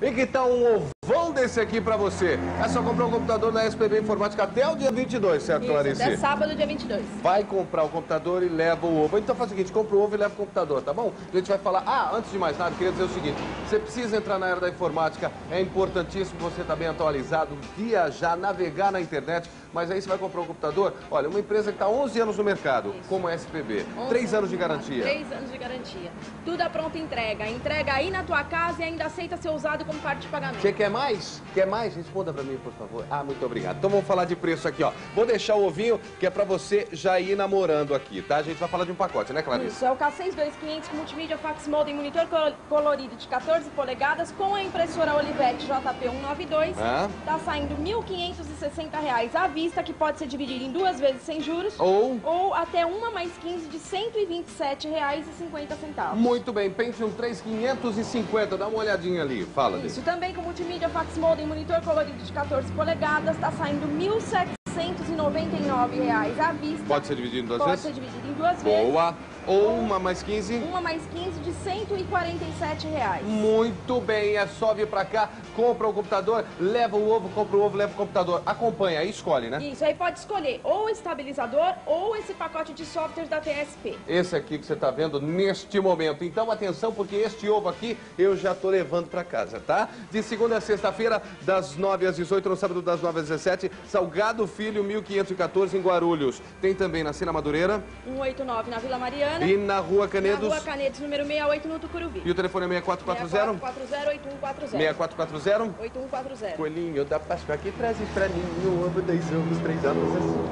E que tal um ovão desse aqui pra você? É só comprar um computador na SPB Informática até o dia 22, certo, Isso, Clarice? até sábado, dia 22. Vai comprar o computador e leva o ovo. Então faz o seguinte, compra o ovo e leva o computador, tá bom? A gente vai falar... Ah, antes de mais nada, queria dizer o seguinte. Você precisa entrar na era da informática. É importantíssimo você estar bem atualizado, viajar, navegar na internet. Mas aí você vai comprar um computador... Olha, uma empresa que está 11 anos no mercado, Isso. como a SPB. 11 Três anos de garantia. Três anos de garantia. Tudo a pronta entrega. Entrega aí na tua casa e ainda aceita ser usado como parte de pagamento. Você quer mais? Quer mais? Responda pra mim, por favor. Ah, muito obrigado. Então vamos falar de preço aqui, ó. Vou deixar o ovinho, que é pra você já ir namorando aqui, tá? A gente vai falar de um pacote, né, Clarice? Isso, é o K62500 com multimídia, fax modem, monitor col- colorido de 14 polegadas com a impressora Olivetti JP192. Ah. Tá saindo 1.560 reais à vista, que pode ser dividido em duas vezes sem juros. Ou... Ou até uma mais 15 de R$ 127,50. Muito bem, Pentium 3550, dá uma olhadinha ali, fala Isso, dele. também com multimídia, fax modem, monitor colorido de 14 polegadas, tá saindo 1.799 reais à vista. Pode ser dividido em duas Pode vezes? ser dividido em duas vezes. Boa. Ou uma mais 15? Uma mais 15 de 147 reais. Muito bem, é só vir pra cá, compra o computador, leva o ovo, compra o ovo, leva o computador. Acompanha, aí escolhe, né? Isso, aí pode escolher ou o estabilizador ou esse pacote de softwares da TSP. Esse aqui que você está vendo neste momento. Então, atenção, porque este ovo aqui eu já estou levando para casa, tá? De segunda a sexta-feira, das 9 às 18, no sábado das 9 às 17, Salgado Filho, 1514, em Guarulhos. Tem também na Sina Madureira 189 na Vila Mariana. E na Rua Na Canedos. Rua Canedos, número 68, no Tucuruvi. E o telefone é 6440? 6440-8140. 6440? 8140. Coelhinho da Páscoa que trazes pra mim um ovo, dois ovos, três ovos assim.